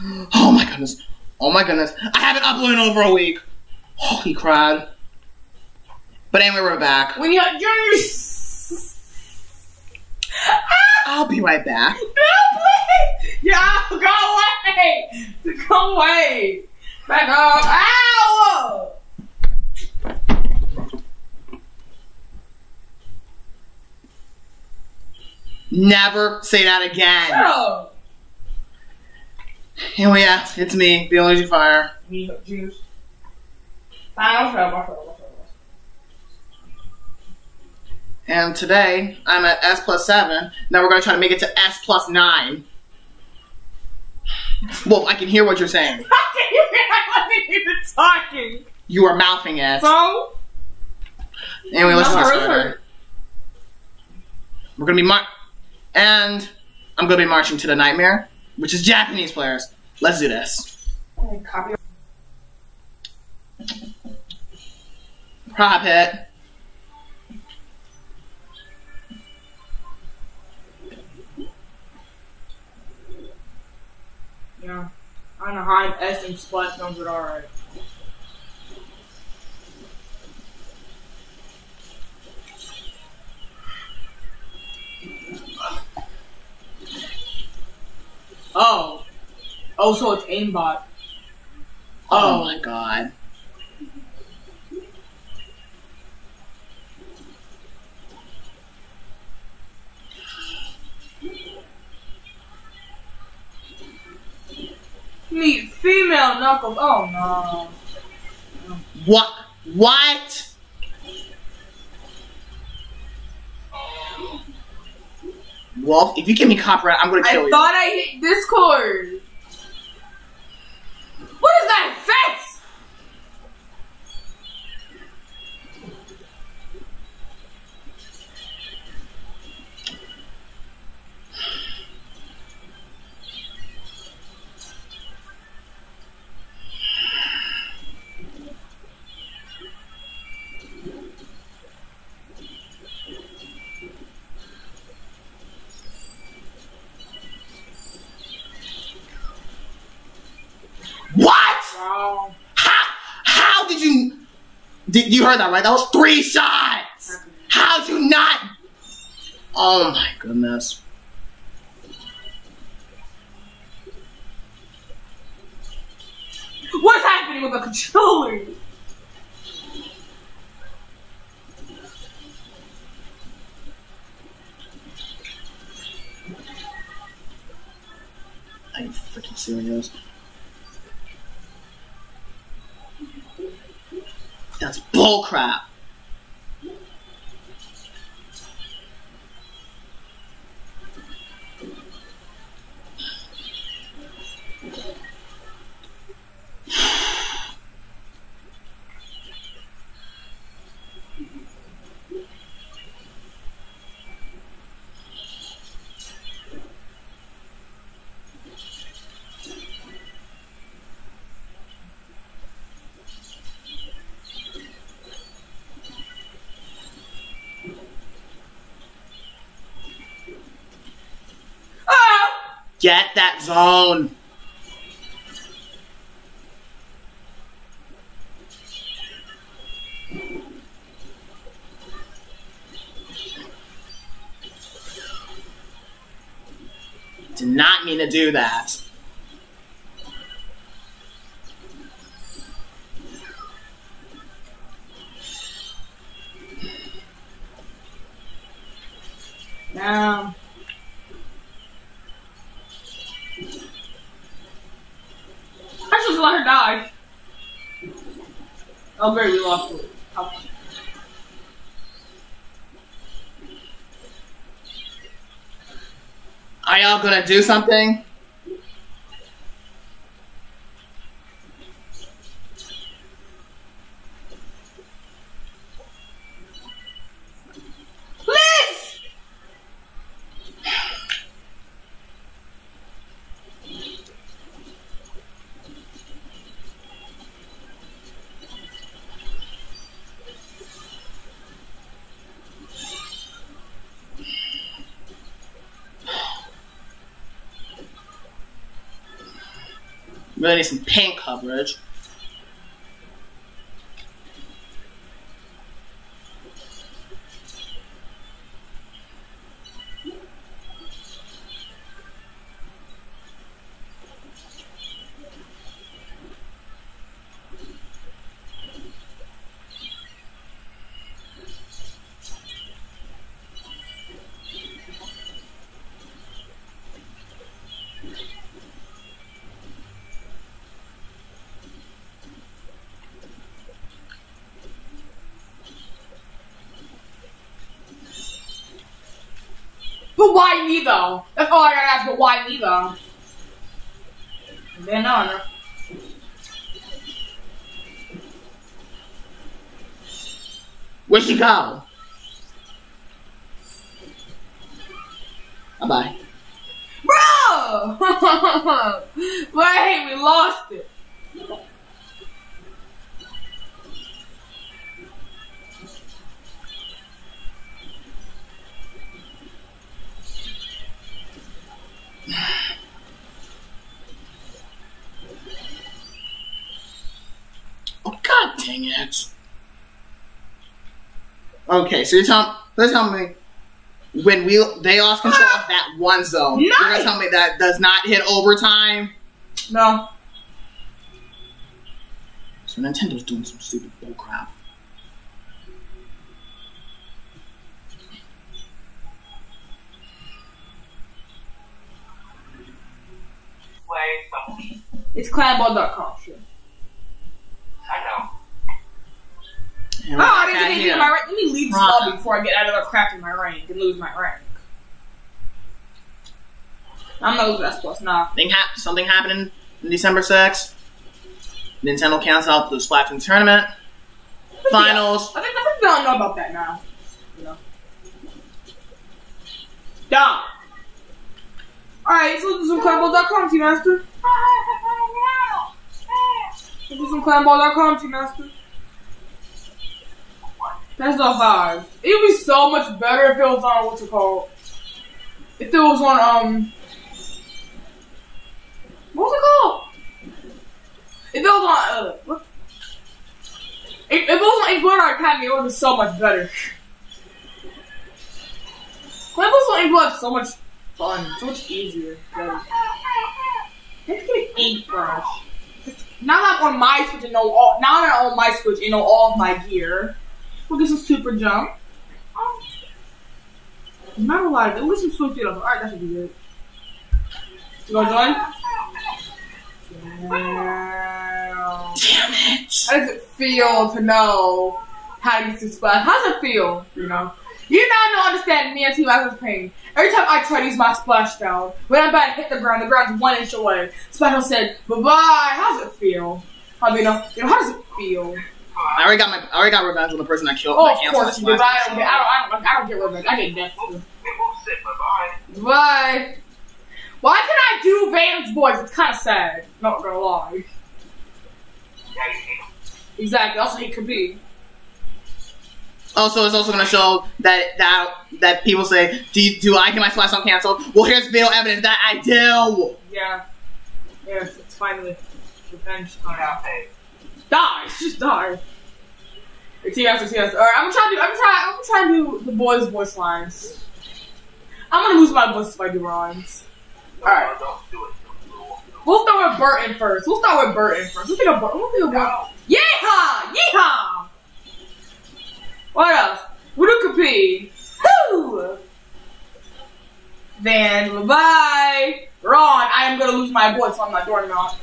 Oh my goodness. Oh my goodness. I haven't uploaded in over a week. Oh, Holy crap. But anyway, we're back. When you you're ah! I'll be right back. No, please! Yeah, go away! Go away! Back up! Ow! Never say that again. Oh! Anyway, oh, yeah, it's me, the allergy fire. Me, show, I'll show, I'll show. And today, I'm at S plus 7. Now we're going to try to make it to S plus 9. Well, I can hear what you're saying. How can you hear I wasn't even talking? You are mouthing it. So? Anyway, let's No, just get hurry, started. hurry. We're gonna be mar- and I'm gonna be marching to the nightmare, which is Japanese players. Let's do this. Copy. Prop hit. Yeah. Don't know how S and splash films, but alright. Oh. Oh, so it's aimbot. Oh my oh. god. Meet female Knuckles. Oh no. What? What? Wolf, if you give me copyright, I'm gonna kill I you. thought I hit Discord. What is that face? What? Wow. How? How did you? Did you heard that right? That was three shots. How'd you not? Oh my goodness. What's happening with the controller? Are you freaking serious? That's bullcrap. Ah! Get that zone. Did not mean to do that. Y'all gonna do something? Need some paint coverage. But why me though? That's all I gotta ask. But why me though? Then on. Where'd she go? Bye bye. Bro! Wait, we lost it. Oh god dang it. Okay, so you're telling you're telling me when we they lost control of ah, that one zone, you're gonna tell me that does not hit overtime? No. So Nintendo's doing some stupid bullcrap. Wait, It's clanball.com. Sure. I know. Oh, I didn't at get here. my rank. Let me leave this Right. lobby before I get out of the crap in my rank and lose my rank. I'm not losing S plus now. Thing hap- something happened in December 6th. Nintendo cancels out the Splatoon tournament. Finals. I think I think we all know about that now. You know. Done. Alright, so do some clanball.com, Team Master. Do some clanball.com, Team Master. That's all five. It would be so much better if it was on what's it called? If it was on um what's it called? If it was on uh what? If, if it was on Inkblot Academy, it would be so much better. Was on Inkblot, so much fun, so much easier. Let's get an ink brush. Now that I'm on my Switch and know all, now that I'm on my Switch and know all of my gear, we'll get some super jump. Not a lot of it. We'll get some swim field. Alright, that should be good. You gonna join? Damn it. How does it feel to know how to use this splash? How does it feel? You know? You don't understand me and Team Master's pain. Every time I try to use my splash down, when I'm about to hit the ground, the ground's one inch away. Splash said, bye bye. How does it feel? I mean, uh, you know, how does it feel? I already got my I already got revenge on the person that killed Oh, of course you did, but I don't, get, I, don't, I, don't, I don't get revenge. I get death. too. Bye-bye. Why can I do Vane's voice? It's kind of sad. Not gonna lie. Yeah, you hate 'em. Exactly. Also, he could be. Also, it's also going to show that that that people say, "Do you, do I get my Splatoon canceled?" Well, here's video evidence that I do. Yeah. Yes, it's finally revenge Yeah, time. hey. Die. Just die. It's yes, it's yes. Alright, I'm gonna try to do. I'm gonna try. I'm gonna try to do the boys' voice lines. I'm gonna lose my voice if I do rhymes. Alright. No, don't do it. Don't do it. We'll start with Burton first. We'll start with Burton first. Let's think of Burton. Let's think of Burton. No. Yeehaw! Yeehaw! What else? Wudu Kapi. Woo! Then, bye. Ron, I am gonna lose my voice, so I'm not doing that.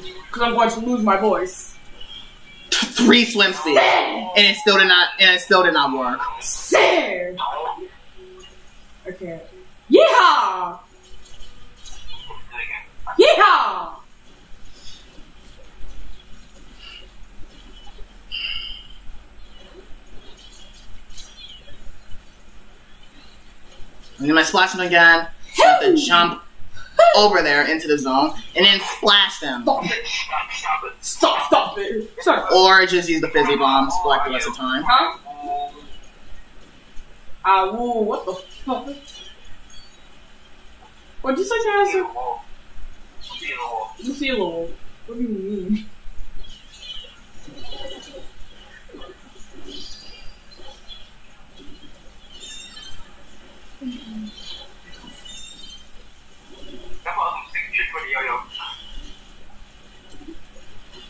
Because I'm going to lose my voice. Three swim speeds, and it still did not and it still did not work. Sad. Okay. Yeehaw! Do it again. Yeehaw! I'm gonna splash them again. So I have to jump over there into the zone and then splash them, Stop it. Stop, stop it. Stop, stop it. Stop. or just use the fizzy bombs for like the rest of the time. Huh? Ah, woo, what the fuck? What'd you say, Be in Chance? the wall. Be in the wall. Lucille, what do you mean? That's what I'm saying. Just for the yo-yo.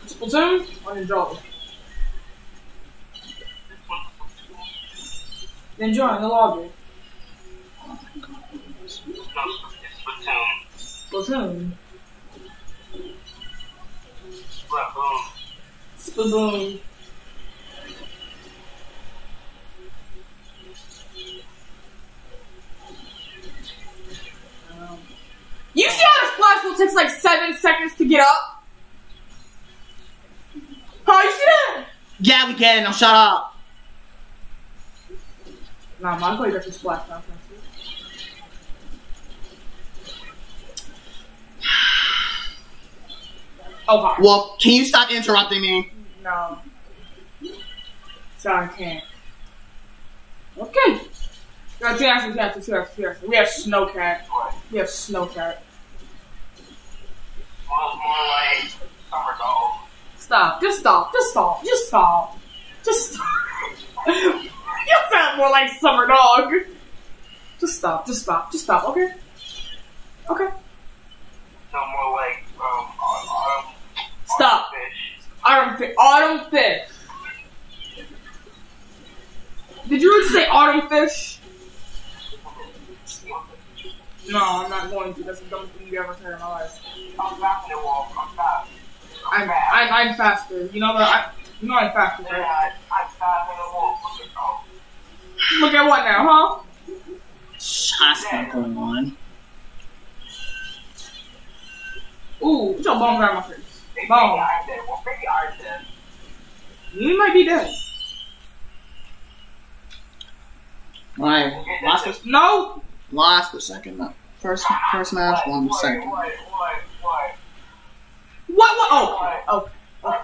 Splatoon or Ninjago? Then join the lobby. Splatoon. Splatoon. Splatoon. Splatoon. You see how the splash pool takes like seven seconds to get up? Oh, you see that? Yeah, we it. Now shut up. Nah, thought you got your splash. Oh, hi. Well, can you stop interrupting me? No. So I can't. Okay. No. We have Snowcat. We have Snowcat. More like summer dog. Stop. Just stop. Just stop. Just stop. Just stop. you sound more like Summer Dog. Just stop. Just stop. Just stop. Okay. Okay. No more like um autumn. Stop. Fish. Autumn fish. Autumn fish. Did you just say autumn fish? No, I'm not going to. That's the dumbest thing you've ever said in my life. I'm back in the wall. I'm fast. I'm I'm, I'm faster. You know that. I, you know I'm faster, Yeah, right? I'm fast in the wall. Look at. Look at what now, huh? Shots not going on. Ooh, put your bomb around my face. Maybe Bomb. I'm dead. Well, maybe I'm dead. You might be dead. Right. Lost the, No. Lost the second ma- first first match, won the second. What? What? What? What? What? Oh. Oh.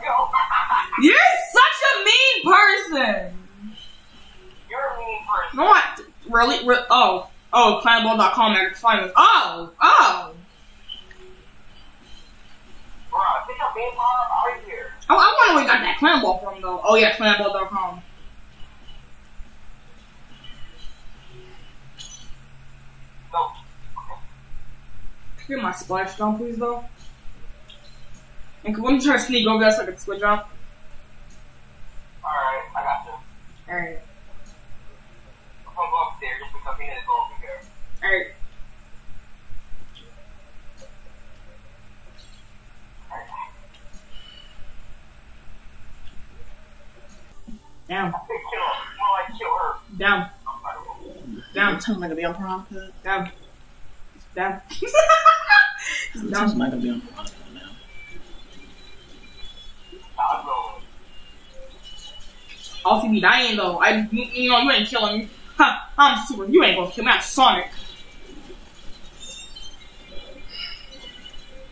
You're such a mean person. You're a mean person. No, what? Really? Re- oh. Oh, clanball.com and finals. Oh. Oh. Bro, I think I'm being part out here. Oh, I wonder where you got that clanball from, though. Oh, yeah, clanball.com. No. Can get my splash down, please, though? And can, let me try to sneak over there so I can switch jump. Alright, I got you. Alright. I'm gonna go upstairs just because he didn't go over here. Alright. Alright. Down. Kill her. More like kill her. Down. I'm sorry. Down. I'm telling gonna be on prom. Down. I'm Down. not gonna be on prom pit now. I'm rolling. I'll see me dying though. I, you, know, you ain't killing me. Huh, I'm super. You ain't gonna kill me. I'm Sonic.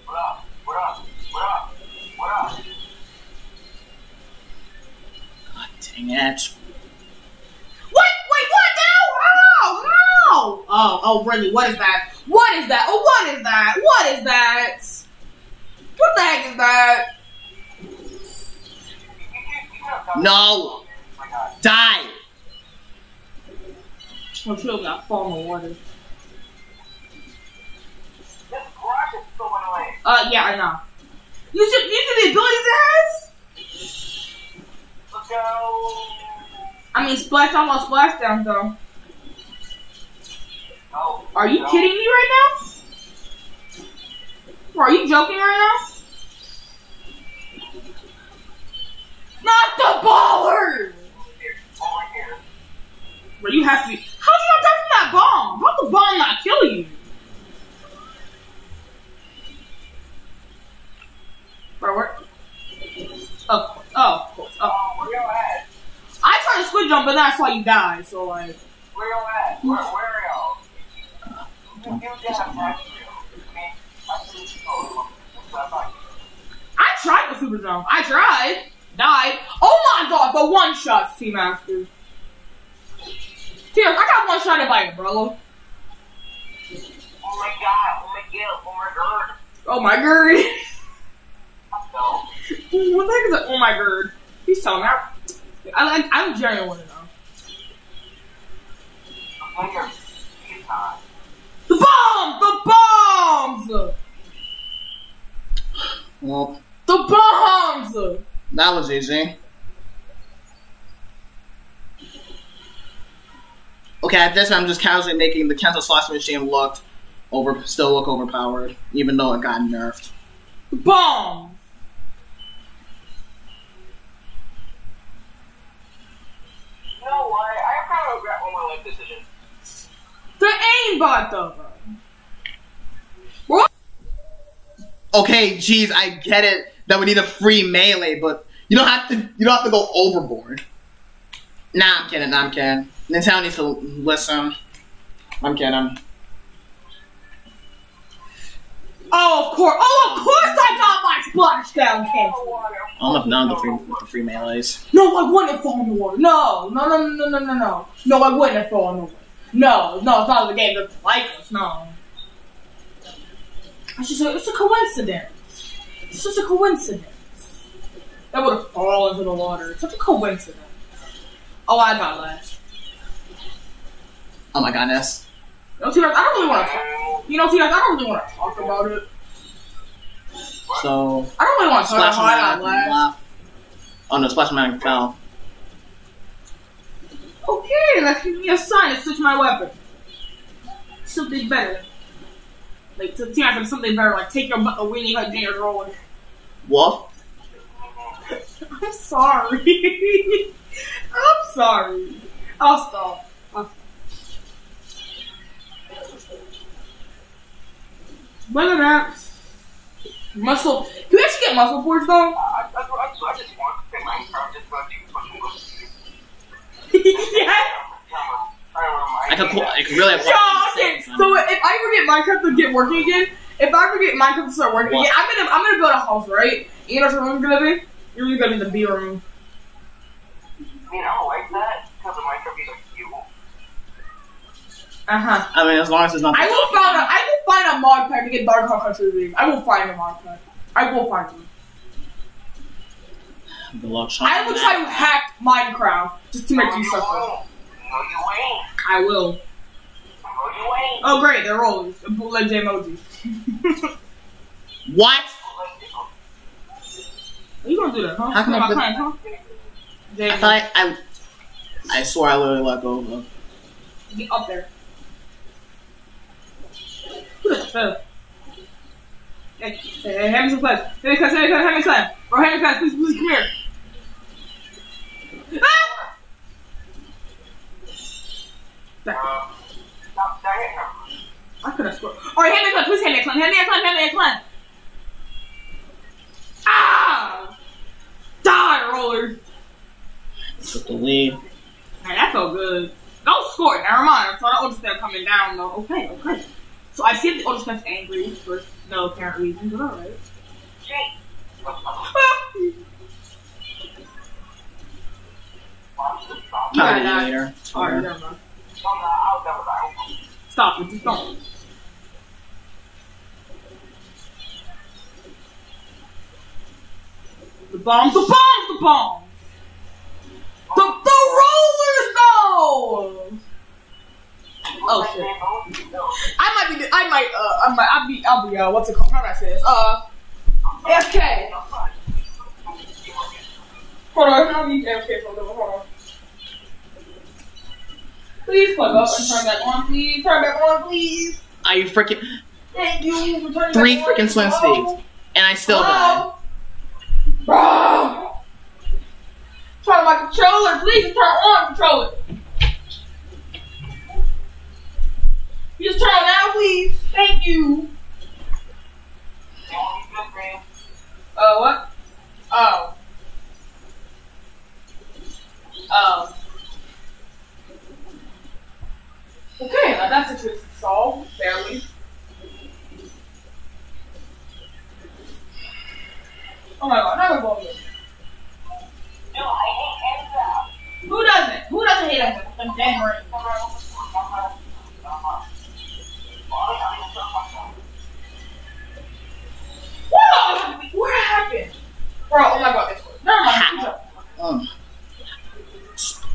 What up? What up? What up? What up? God dang it. What? Wait, what now? Oh, no! Oh, oh, really? What is that? What is that? Oh, what is that? What is that? What the heck is that? No. My god. Die. Oh, chill, not fall in the water. This garage is so annoying. Uh, yeah, I know. You should, you see the abilities it has? Let's go. I mean, splash splashdown while splashdown though. Are you kidding me right now? Are you joking right now? Not the baller! Bro, you have to be. How'd you not die from that bomb? How'd the bomb not kill you? Bro, where? Oh, oh, of course. Oh. Where y'all at? I tried to squid jump, but then I saw you die, so like. Where y'all at? Where, where are y'all? I tried the super jump. I tried. Died. Oh my god, the one shot, Sea Master. Here, I got one shot by umbrella. Oh my god, oh my god, oh my god. Oh my god. What the heck is that? Oh my god. He's telling me. I, I, I'm genuinely want The bomb! The bombs! Well, The bombs! that was easy. Okay, at this I'm just casually making the Kensa Slash Machine look over, still look overpowered, even though it got nerfed. The bomb! You know what? I kind of regret one of my life decisions. The aimbot though, bro. What? Okay, geez, I get it that we need a free melee, but you don't have to. You don't have to go overboard. Nah, I'm kidding. Nah, I'm kidding. Nintendo needs to listen. I'm kidding. Oh, of course. Oh, of course I got my splashdown canceled. Water. I don't have none of the free, the free melees. No, I wouldn't have fallen in the water. No, no, no, no, no, no, no. No, I wouldn't have fallen in the water. No, no, it's not the game doesn't like us. No. It's just a, it's a coincidence. It's just a coincidence. That would have fallen into the water. It's such a coincidence. Oh, I got last. Oh my goodness. You know, T-Rex, I don't really want to talk. You know, T-Rex, I don't really want to talk about it. So I don't really want to talk about how I got last. left. Oh no, Splash Man fell. Okay, let's give me a sign to switch my weapon. Something better. Like, to T-Rex, something better. Like, take your butt a weenie like Junior rolling. Wolf. I'm sorry. I'm sorry. I'll stop. I'll stop. Whether that muscle, can we actually get muscle boards though? I, I, I, I just want to play Minecraft just about you fucking go yeah. I could, pull, I could really. Yeah, okay. So if I ever get Minecraft to get working again, if I ever get Minecraft to start working What? again, I'm gonna I'm gonna build a house, right? You know what your room's gonna be? Your room's gonna be the B room. I mean, I don't like that because of Minecraft is like you. Uh huh. I mean, as long as it's not. I will find a I will find a mod pack to get Dark Hawk Country League. I will find a mod pack. I will find one. The luck I will try to hack Minecraft just to make no, you you suffer. won't. No, you ain't. I will. No, you ain't. Oh great, they're rollers. A bootleg emoji. What? Are you gonna do that, huh? How can I put- playing, huh? J I thought I, I. I swear I literally let go of them. Get up there. Hey, hey, hey, hand me some class. Hand me class, hand me class, hand me class. Bro, hand me class, please, please, come here. Back. Stop, stop hitting her. I could have scored. Alright, hand me a clan, please hand me a clan, hand me a clan, hand me a clan. Ah! Die, roller. Took the lead. Man, that felt good. Don't score, never mind. I saw the ultra step coming down though. Okay, okay. So I see the ultra step's angry for no apparent reason, but alright. Probably that- later. Alright, never mind. Don't, I'll never die. Stop it, just don't. The bombs, the bombs, the bombs! The, the rollers though! Oh shit. I might be, I might, uh, I might, I'll be, I'll be, uh, what's it called? How do I say this? Uh, AFK. Hold on, I'll be AFK for a little, hold on. Please plug up and turn back on, please. Turn back on, please. Are you freaking Thank you for turning three back on. freaking swim speeds, and I still died. Hello? Bro! Turn my controller, please turn on controller. You just turn on now, please. Thank you. Uh, what? Oh. Oh. Okay, now that situation's solved, barely. Oh my god, another ball game. Who doesn't? Who doesn't hate us? I'm dead brain. What? What happened? Bro, oh my god.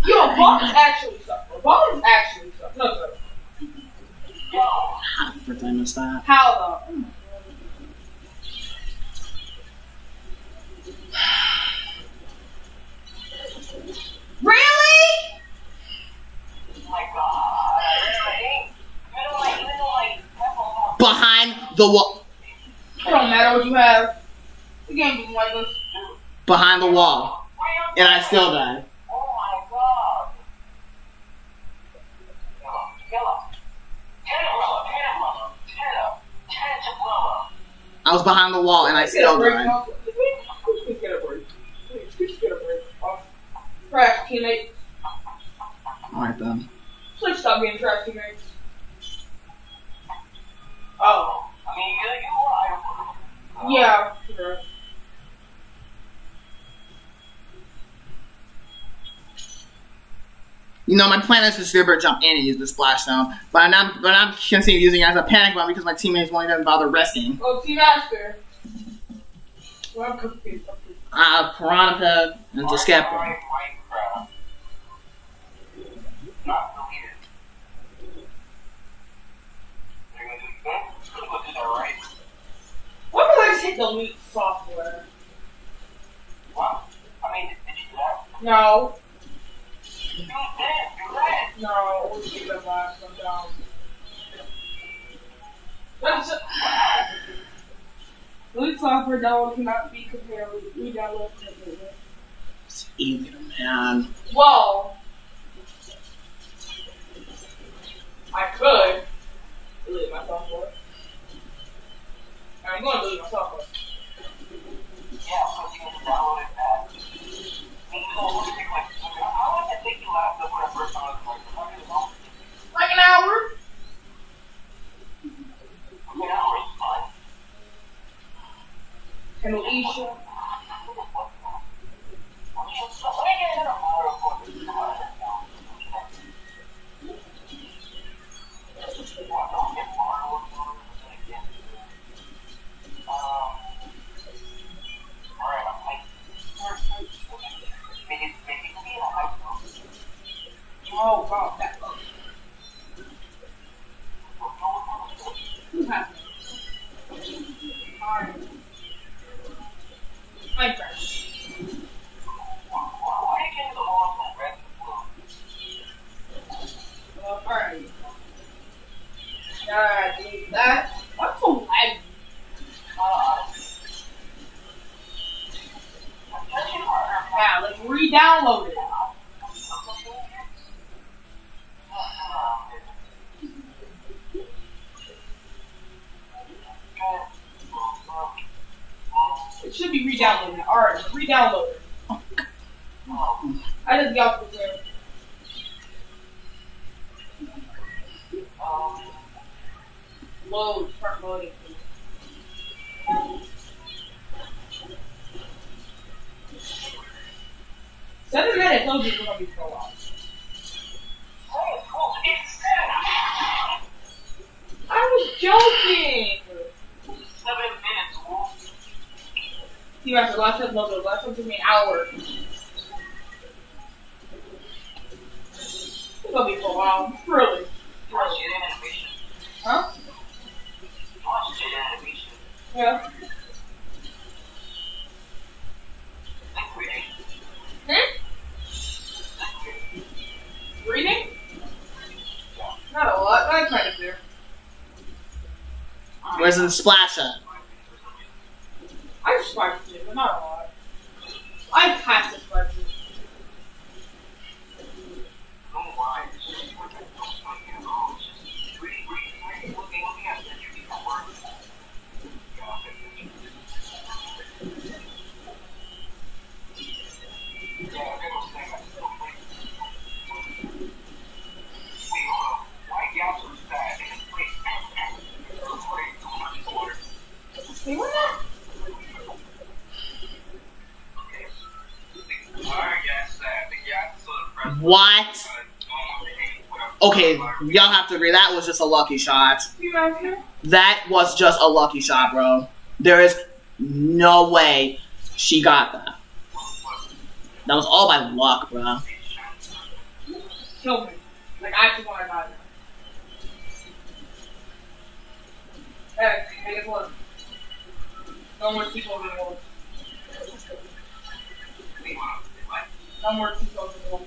Yo, Bob actually sucks. Bob actually sucks. No, sir. Oh. I. How about? really? Oh my God. Behind the wall. It don't matter what you have. The game is like. Behind the wall. And I still die. I was behind the wall and I still died. Please get a break. Please get a break. Trash teammate. Alright then. Please stop being trash teammates. Oh. I mean, you, you lied. Yeah. sure. You know, my plan is to super jump in and use the splash zone, but I'm not, but I'm considering using it as a panic button because my teammates won't even bother resting. Oh, Team Master. Well, I'm confused. I'm confused. I have Piranha Pit and Alright, Discapra. Minecraft. Not deleted. You're gonna do it again? Just gonna go do that right. When will I just hit delete software? What? I mean, did, did you do that? No. You did, you read. No, we'll keep it delete software download cannot be compared with re-download completely. It's easier, man. Well, I could delete. I'm to delete my software. Yeah, so you can download it back. And so, what do you think, like, how long did it take you last when I first downloaded it? Like, I don't know. Like an hour? I mean, hours is fine. And. Oh, wow. That, who's happening? Alright. Minecraft. Well, alright. Gotta delete that. What's so laggy? Yeah, let's re-download it. It should be re-downloaded. Alright, re-download it. Oh, I just got the there. Load, start loading. Seven minutes, those are gonna be so long. I was joking! You guys, the last time, no, the last time took me an hour. It's gonna be for a while. Really. Huh? Yeah. Hmm? Reading? Not a lot, but I kind of do. Where's the splash at? I just watched it, but not a lot. I passed budget. Y'all have to agree that was just a lucky shot. That was just a lucky shot, bro. There is no way she got that. That was all by luck, bro. Kill me. Like, I actually want to die. Hey, hey? No more T-pose in the world. No more T-pose in the world.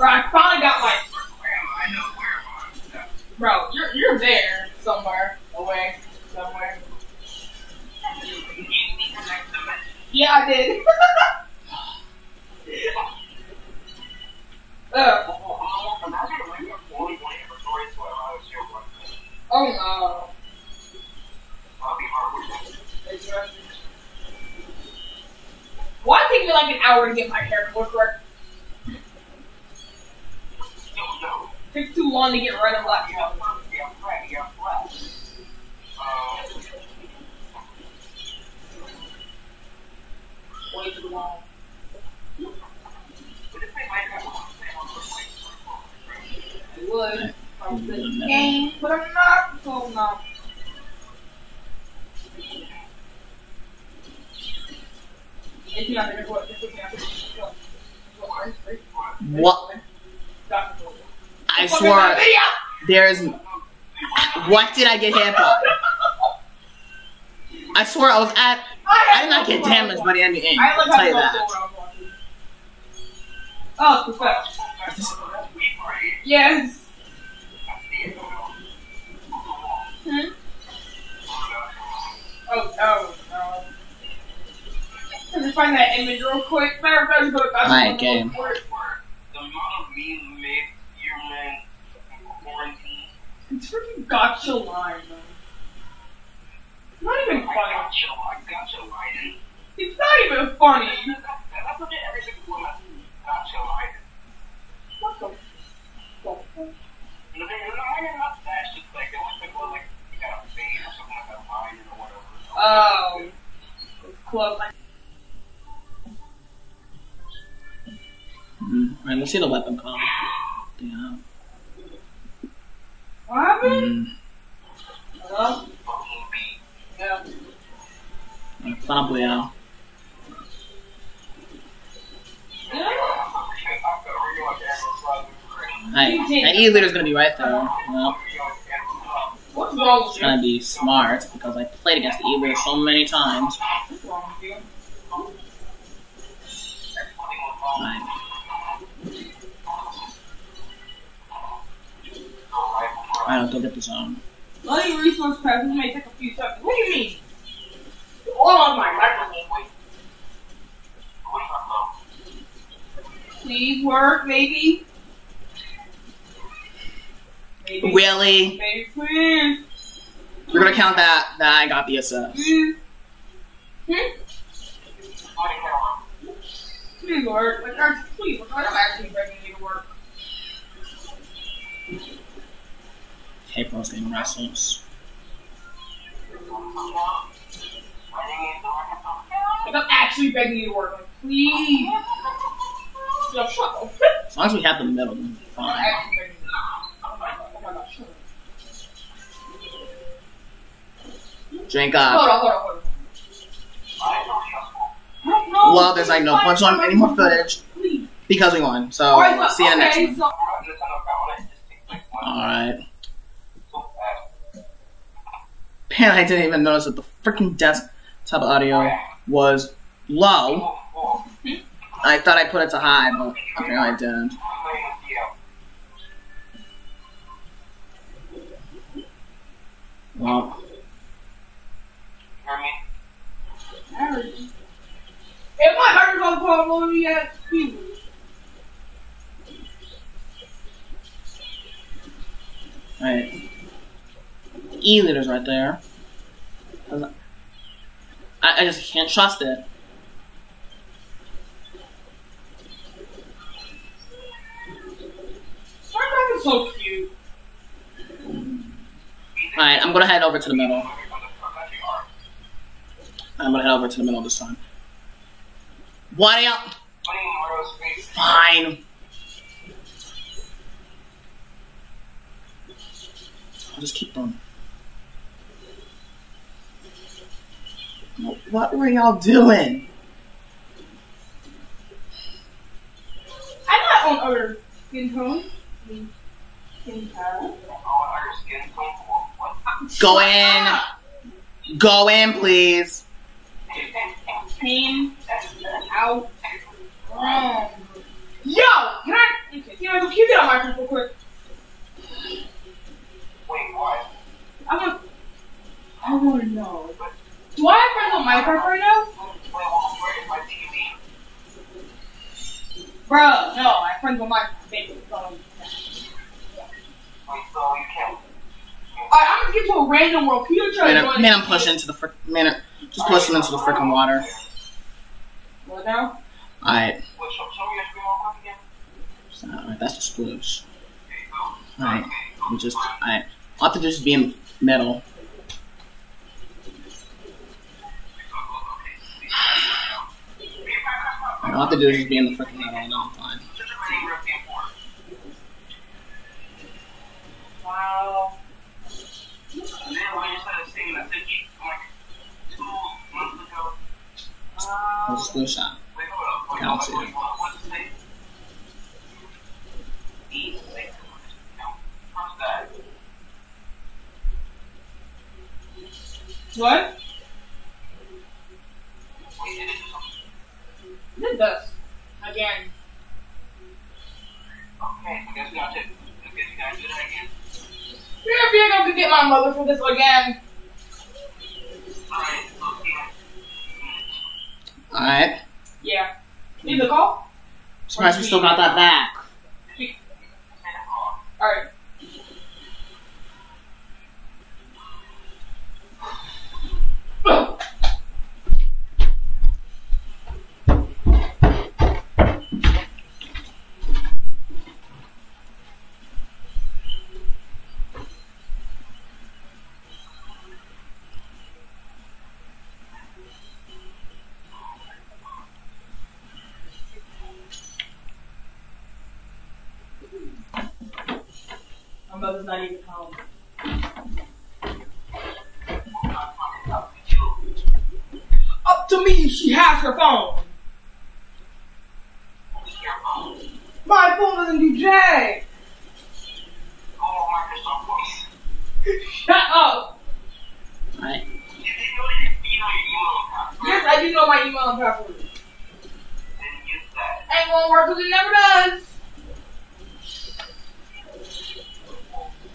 Bro, I finally got my. Bro, you're you're there somewhere away somewhere. Yeah, I did. uh, oh no. Why take me like an hour to get my hair look right? Takes too long to get red and black. Way too long. I would. Game, but I'm not, so What? I swear, there is. What did I get hit by? I swear I was at. I did not get damaged by the. I I'll tell you that. Oh, it's perfect. Yes. Hmm? Oh, oh, no. Let me find that image real quick. Matter of fact, go back. The amount of memes made quarantine. It's freaking gotcha line, though. Not even I funny. got you, I got you, Biden. It's not even funny. That's what every single one got you, Biden. What the fuck? And the thing is, I not that, it's like, they want to go, like, you got a fade or something like that, Biden or whatever. Oh. It's close. Mm, Alright, let's see the weapon combo. Damn. What happened? Mm, Hello? Yeah. Fala boiar. Hey, that E leader's gonna be right there. Wrong with it's gonna be smart because I played against the E leader so many times. Alright, let's go get the zone. Loading resource passes may take a few seconds. What do you mean? All on my microphone. Please work, baby. Baby. Really? Baby, please. We're gonna count that that I got the assist. Please. Hmm? Please work. Like, actually, please work. I'm actually begging Hey, pros game wrestles. Like, I'm actually begging you to work. Please. Yo, shut up. As long as we have the middle, then we're I'm fine. actually begging you. Oh my god, oh my god, shut up. Drink Hold on, hold on, hold on. No, Well, there's like no please, punch on any more footage Please. because we won. So Alright, so- see you in the next okay, one. so- Alright. Man, I didn't even notice that the freaking desktop audio was low. I thought I put it to high, but apparently I didn't. Well, If my heart is on problem, yet, please. alright. E leader's right there. I, I just can't trust it. Is so cute. Alright, I'm gonna head over to the middle. I'm gonna head over to the middle this time. What up? Fine. I'll just keep them. What were y'all doing? I'm not on other skin tone. Skin tag. Are your skin comfortable? What? Go in. Go in, please. Pain out. Um, Yo, can I? Okay, you know, can you get on my phone real quick? Wait, what? I want. I want to know. Do I have friends on Minecraft right now? Wait, well, where is my TV? Bro, no, I have friends on Minecraft. Baby, Wait, so you can't. Alright, I'm gonna get to a random world. Can you try to Man, join man I'm pushing into the frick. Man, just push him into the freaking water. What now? Alright. Wait, show, show me your screen real quick again. Alright, that's the sploosh. There you go. Alright. I'm just. Alright. I'll have to just be in middle. All I have to do is just be in the freaking middle and I'm fine. Wow. When you like two months ago. Shot. The that? What? Wait, it is something. Did this. Again. Okay, I guess we gotta take. I guess we gotta do that again. You're gonna be able to get my mother for this again. Alright, so see you. Alright. Yeah. Need the call? Surprised we still got that back. Alright. My mother's not even home. Up to me, she has her phone. My phone doesn't do jack. Oh, Microsoft Voice. Shut up. Alright. You know your, you know your email account. Yes, I do know my email and password. Then use that. Ain't gonna work because it never does.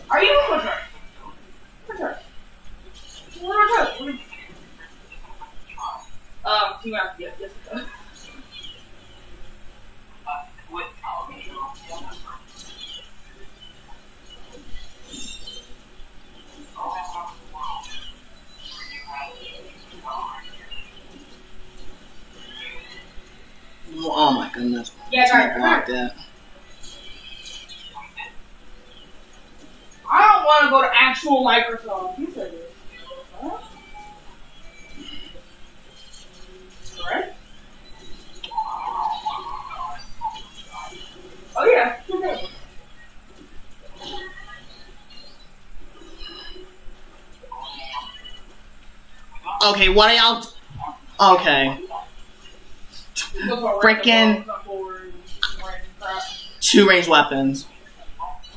Are you in return? Return. Return. Return. Um, team out. Yes, yes, it Oh my goodness. Yeah, right. blocked it. I don't want to go to actual Microsoft. You said it. Correct? Oh yeah. Okay. Okay, what are y'all. Okay. Go for a Frickin- random ball, forward, random crap. Two range weapons.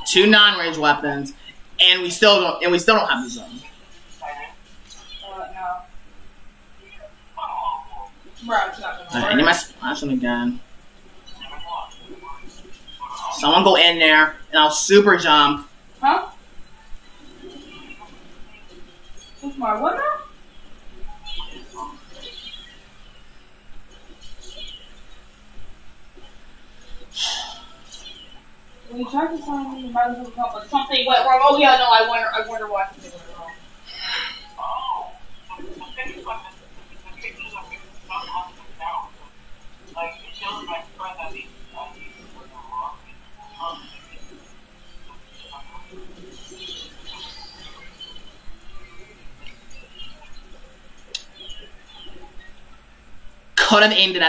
Two non range weapons. And we still don't and we still don't have the zone. I need my splashing again. Someone go in there and I'll super jump. Huh? What's my what now? When you tried to sign me, you might as come up with something went wrong. Oh yeah, no, I wonder, I wonder why something went wrong. Oh, the the pictures of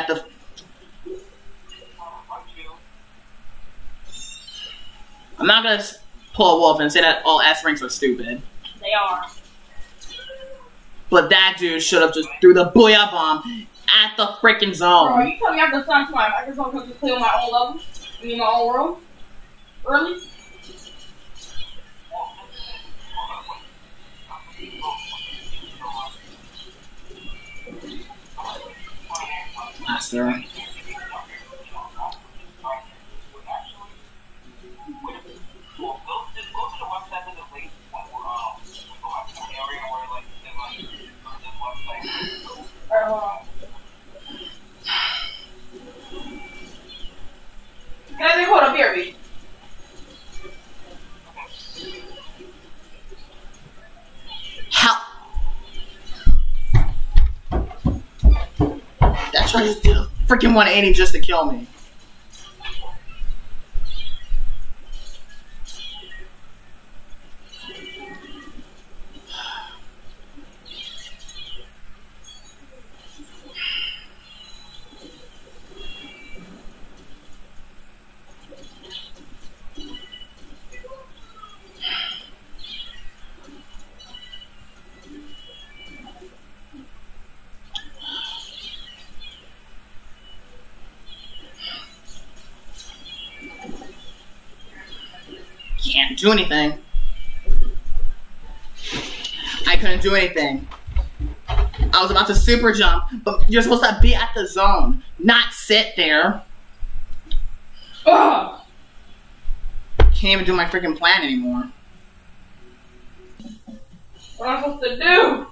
the, I'm not gonna pull a wolf and say that all S ranks are stupid. They are. But that dude should have just threw the booyah bomb at the freaking zone. Bro, you tell me I after time time, I just want to play on my own level, in my own world, early. Master. Freaking 180 just to kill me. Do anything. I couldn't do anything. I was about to super jump, but you're supposed to be at the zone, not sit there. Ugh! Can't even do my freaking plan anymore. What am I supposed to do?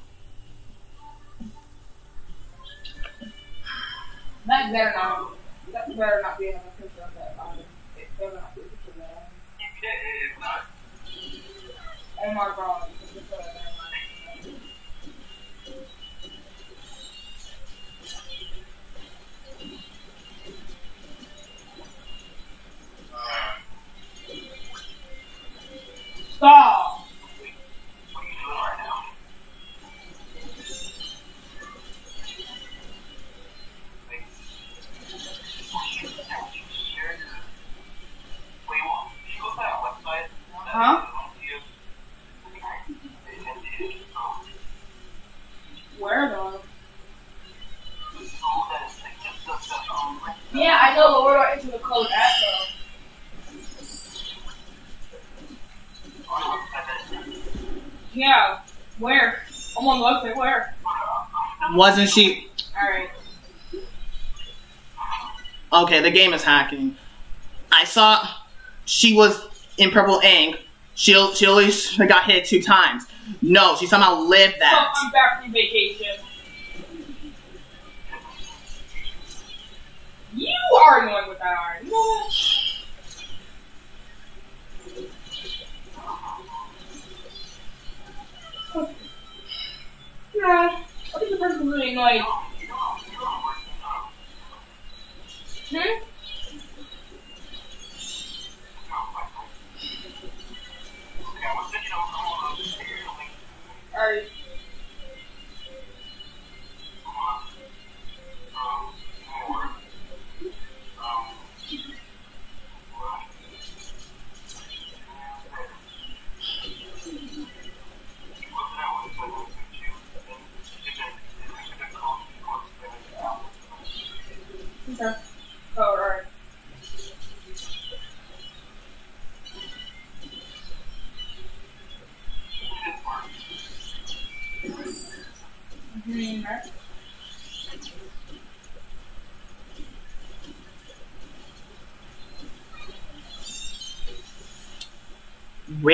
Wasn't she? Alright. Okay, the game is hacking. I saw she was in purple ink. She she only got hit two times. No, she somehow lived So that. I'm back from vacation. You are annoying with that iron. Think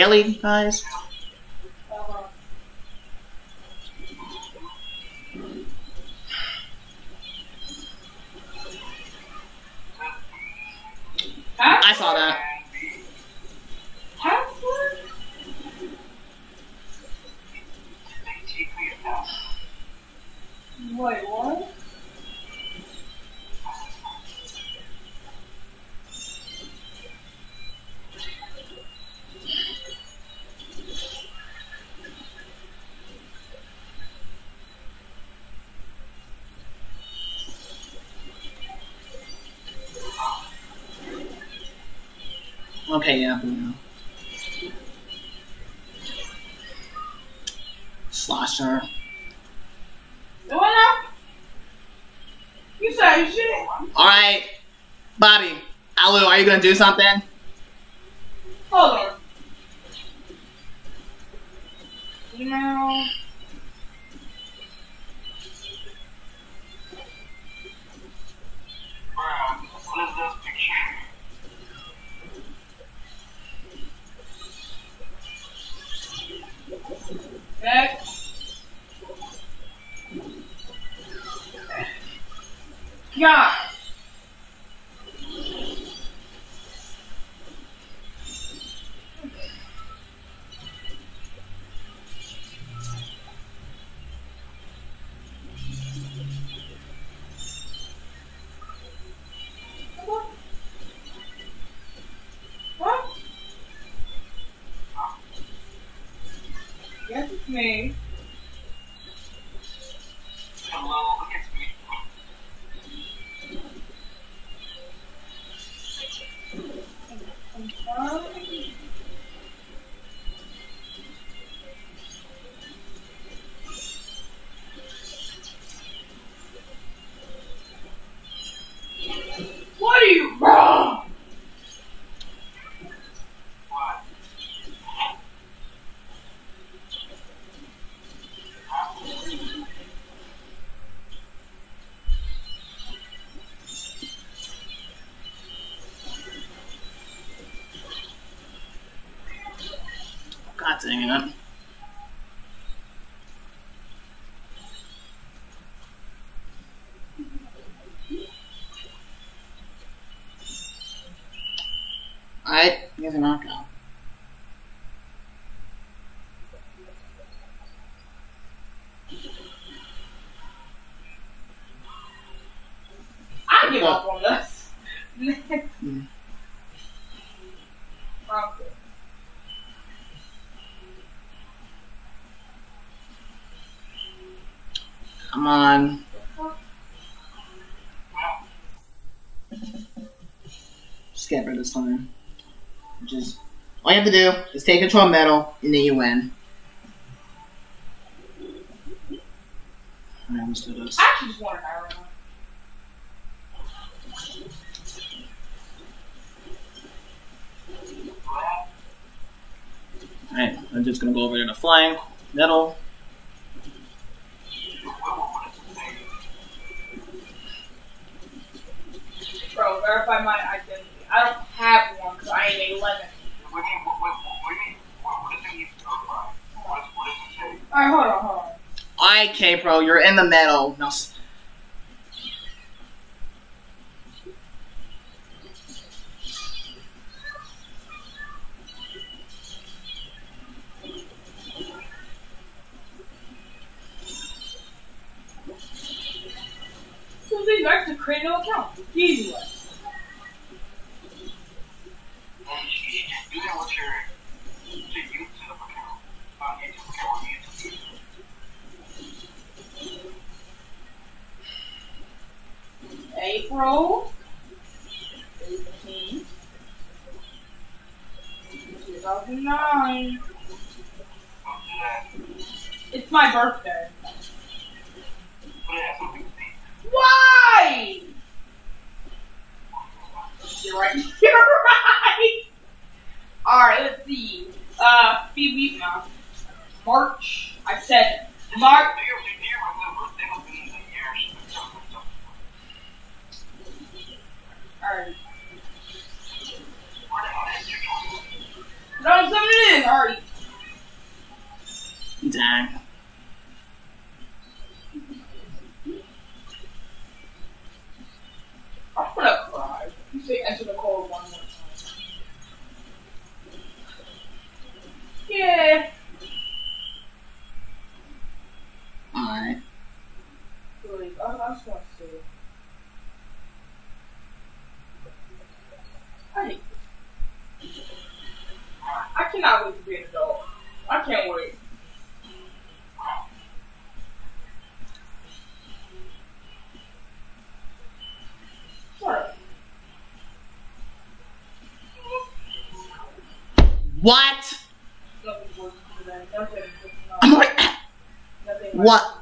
Really, guys? Uh-huh. I saw that. Password? Wait, what? Okay, yeah, Bruno. Slosher. What now? You say shit. Alright, Bobby, Alu, are you gonna do something? Hold on. Email. What me. Dang it. Alright, here's a knockout. I give up on this. Next. Hmm. Okay. Come on. Skip it this time. Just all you have to do is take control medal and then you win. I understood this. I actually just want an iron. What? Alright, I'm just gonna go over there to the flying medal. What, what, what does it say? Bro, verify my identity. I don't have one because I ain't 11. What do you mean? What, what, what do you mean? What, what does it mean? Verify? What, does- what does it say? Alright, hold on, hold on. You're in the middle. Now, s- So these back to create no account. Easy way. And you should just do that with your, your YouTube account. On YouTube account on YouTube. April 18, 2009. Don't do that. It's my birthday. Why? You're right. You're right. All right. Let's see. Uh, beep now. March. I said March. Do your, do your regular birthday will be the years. All right. Where the hell is No, it is. All right. dang. I'm gonna cry. You say enter the one more time. Yeah. Alright. Please, I, I just want to see. I hate. I cannot wait to be an adult. I can't wait. What? Nothing's working today. Nothing. I'm like, what?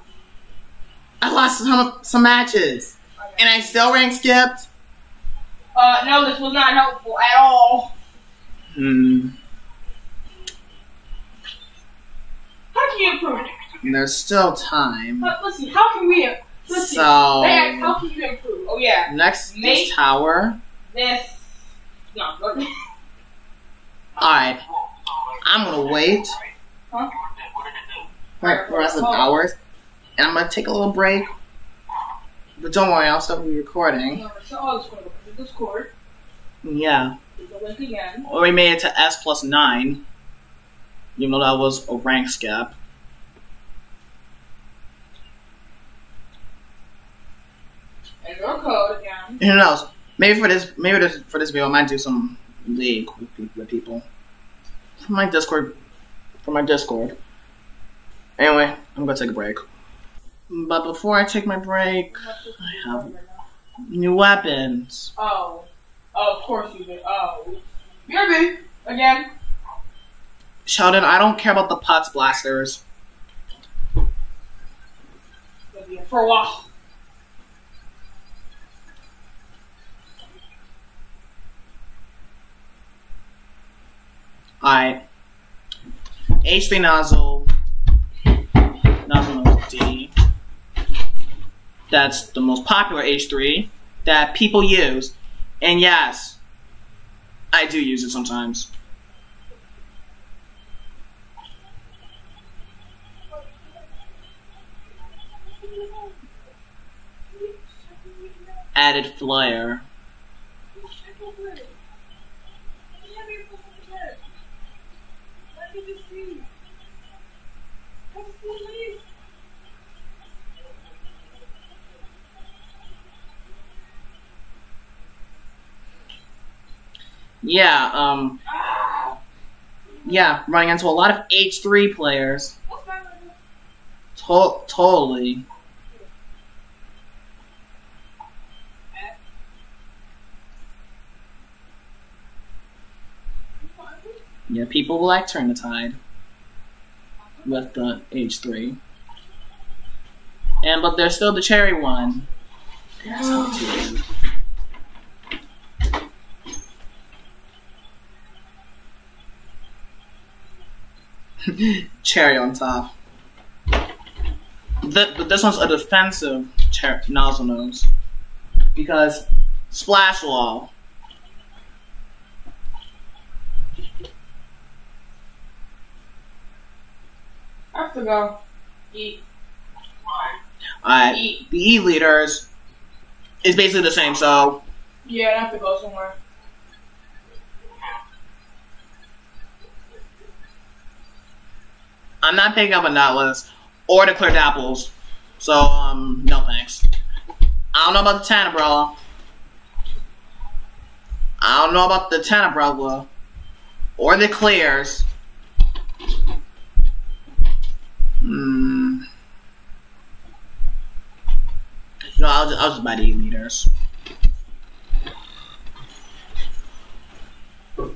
I lost some some matches. And I still rank skipped? Uh, no, this was not helpful at all. Hmm. How can you improve? There's still time. But let's how can we? Let's. So asked, how can you improve? Oh yeah, next Make- is tower. this. No, go. Alright, I'm gonna wait Huh? for the rest of the oh. hours, and I'm gonna take a little break. But don't worry, I'll still be recording. So I was going to go to Discord. Yeah, There's a link again. well, we made it to S plus nine, even though that was a rank gap. And your code again. Who knows? Maybe for this, maybe this, for this video, I might do some league with pe- with people from my Discord. From my Discord. Anyway, I'm gonna take a break. But before I take my break, I have new weapons. Oh. Oh, of course you did. Oh. BRB. Again. Sheldon, I don't care about the Pots blasters. For a while. Alright. H3 nozzle. Nozzle number D. That's the most popular H3 that people use. And yes, I do use it sometimes. Added. Yeah, um, yeah, running into a lot of H3 players. To- totally. Yeah, people will like turn the tide with the H3. And but there's still the cherry one. To- cherry on top. Th- but this one's a defensive nozzle nose because splash wall. I have to go. Eat. Alright, Eat. the E leaders is basically the same. So Yeah, I have to go somewhere. I'm not picking up a Nautilus or the Clear Dapples. So um, no thanks. I don't know about the Tenta Brella. I don't know about the Tenta Brella or the clears. Hmm. No, I'll just, I'll just buy the E meters. I.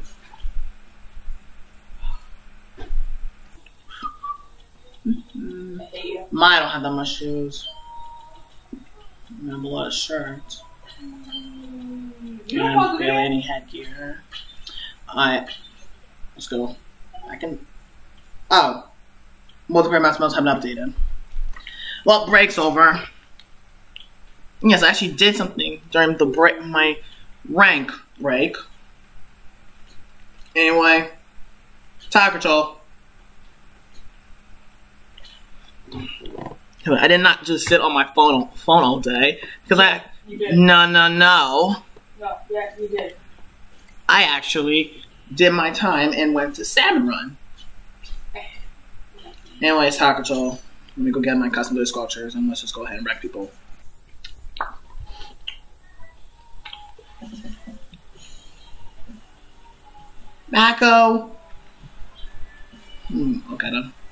Mine don't have that much shoes. I have a lot of shirts. You don't and barely any headgear. Alright, let's go. I can. Oh, multiplayer mouse modes haven't updated. Well, break's over. Yes, I actually did something during the break, my rank break. Anyway, Tower Control. I did not just sit on my phone phone all day because I You did. no no no. No, yeah, you did. I actually did my time and went to Salmon Run. Anyways, Taco Control. Let me go get my custom blue sculptures and let's just go ahead and wreck people. Mako! Hmm, okay then. Right.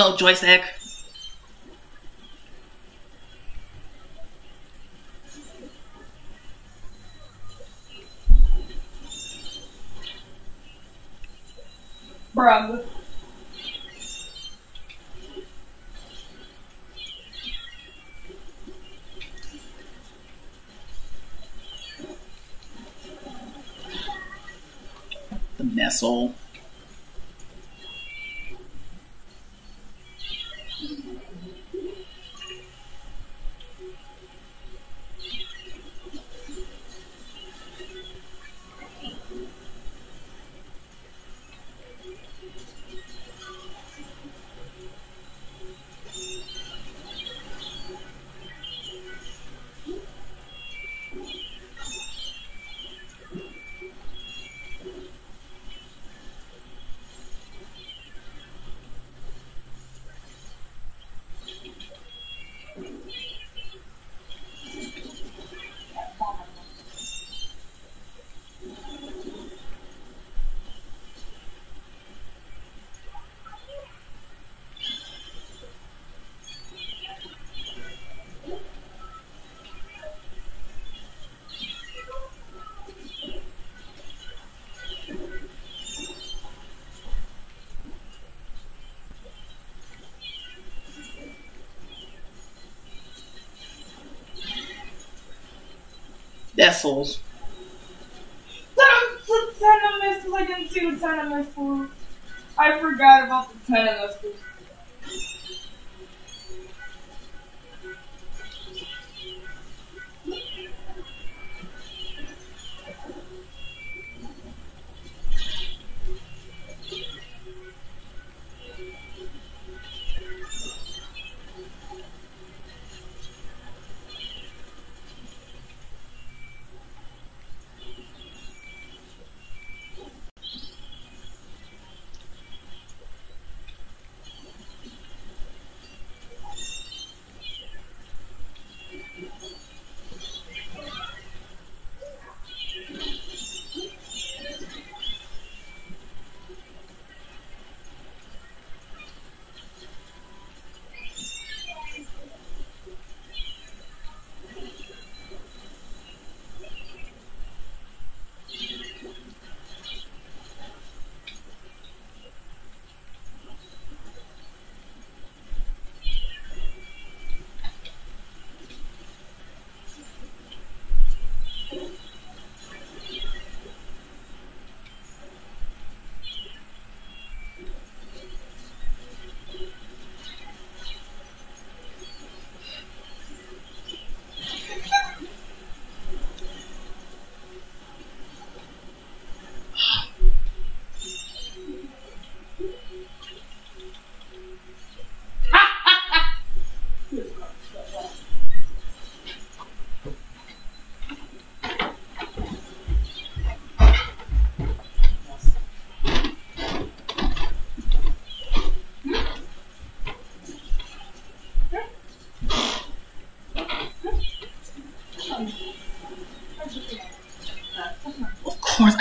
Oh, joystick. Bruh. The nestle. Of missiles. I didn't see the Tenta Missiles. I forgot about the ten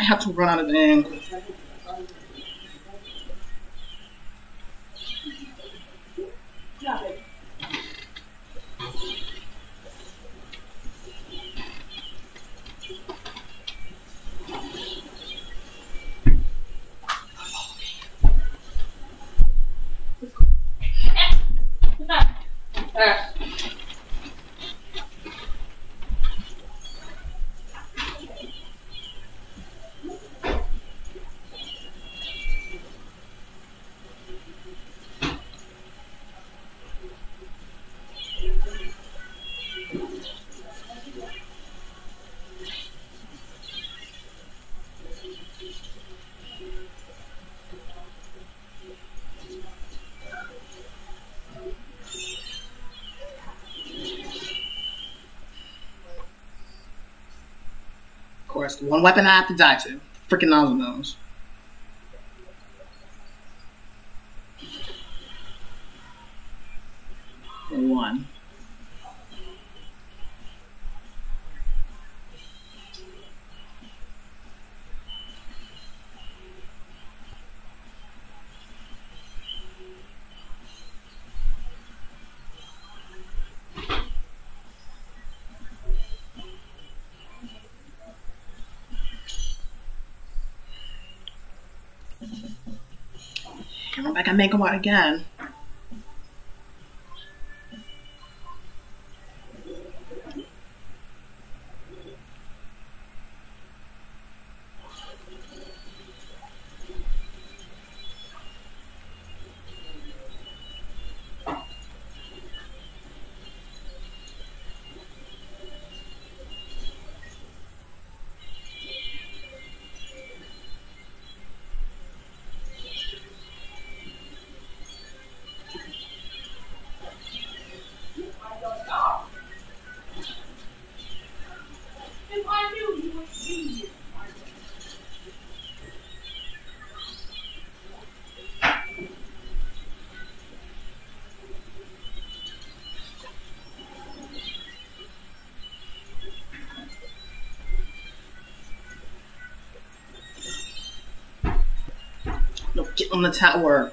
have to run out of ink. Of course, the one weapon I have to die to. Freaking nozzle nose. For Make a what again. On the tower.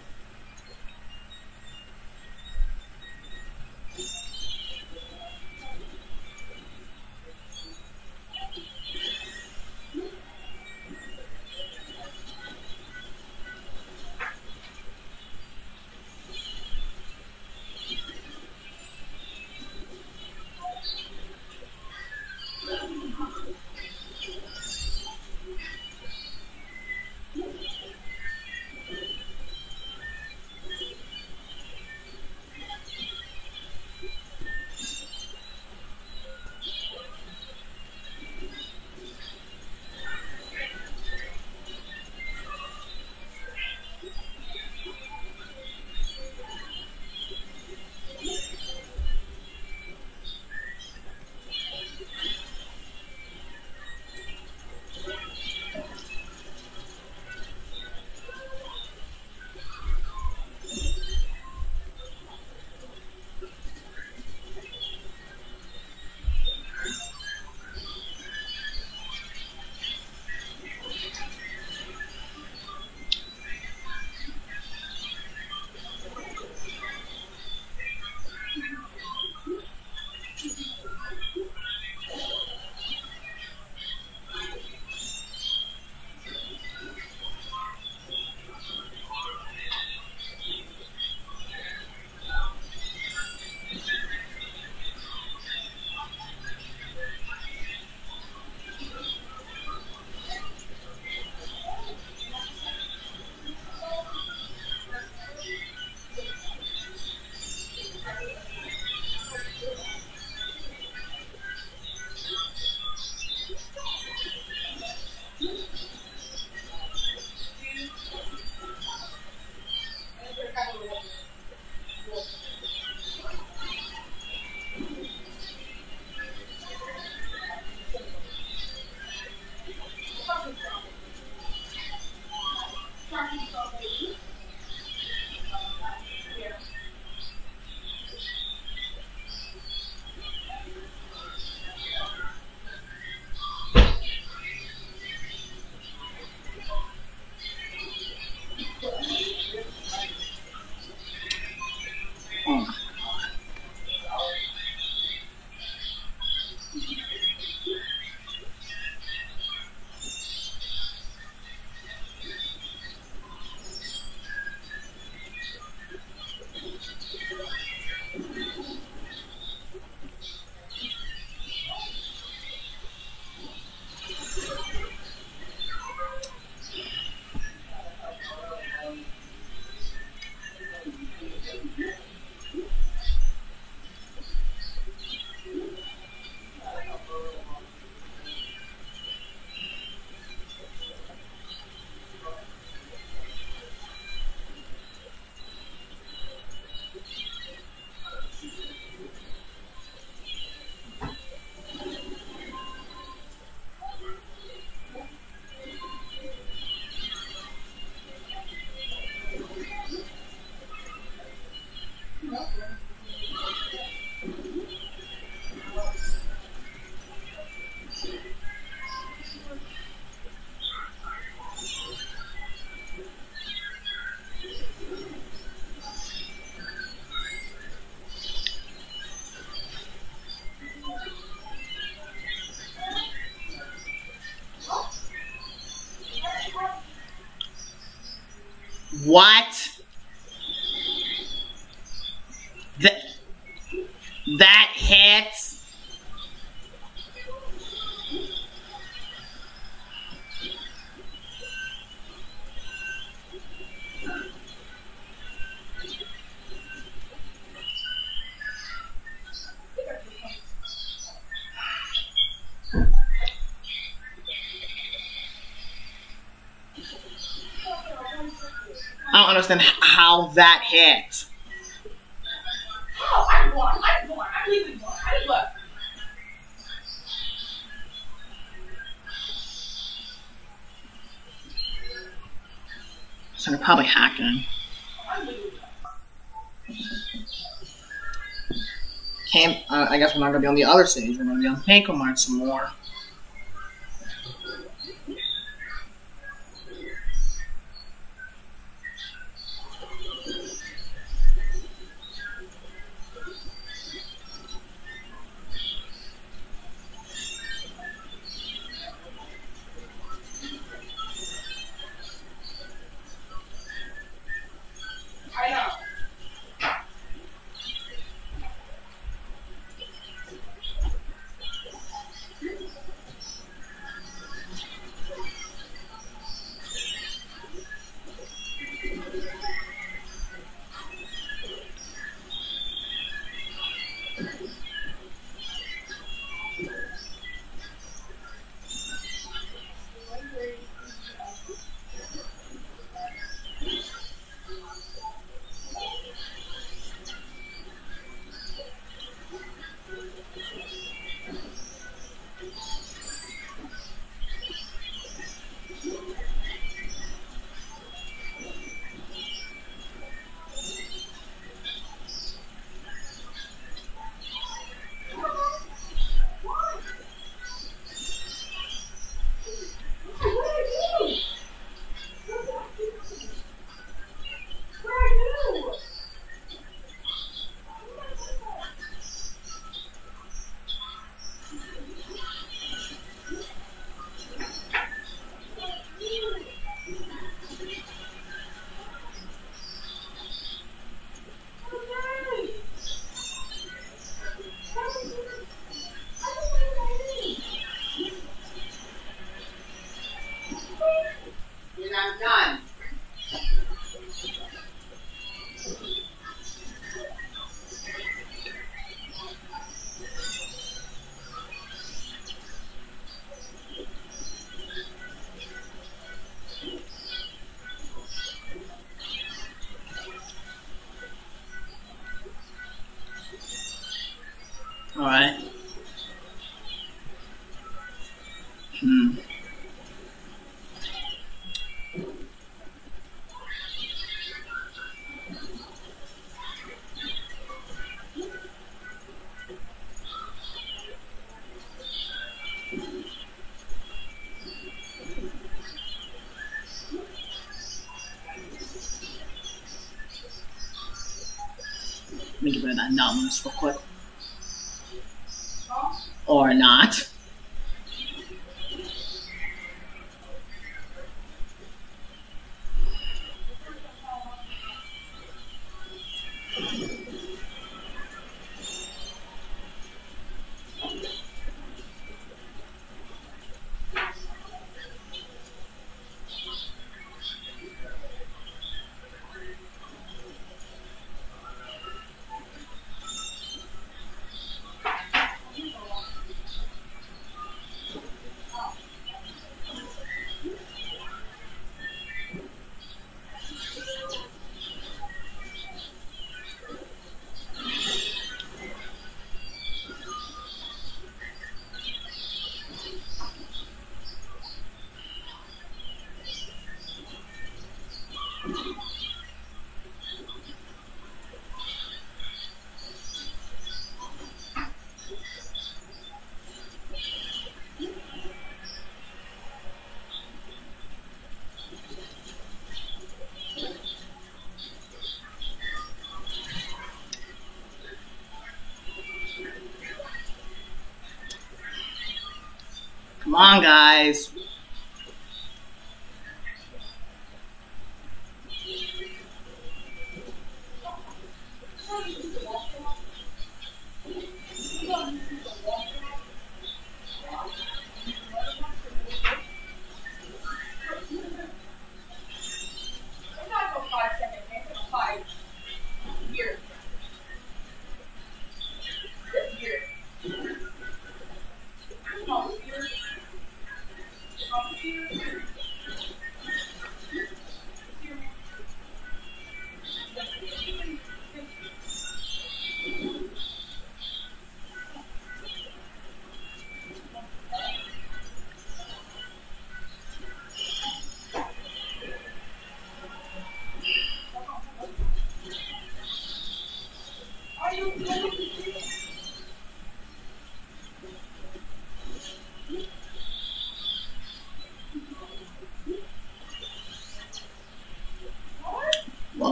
What? That that hits. Understand h- how that hit. Oh, I'm born. I'm born. I'm born. I look. So they're probably hacking. Came, uh, I guess we're not gonna be on the other stage. We're gonna be on MakoMart some more. Of that real quick. Or not. Come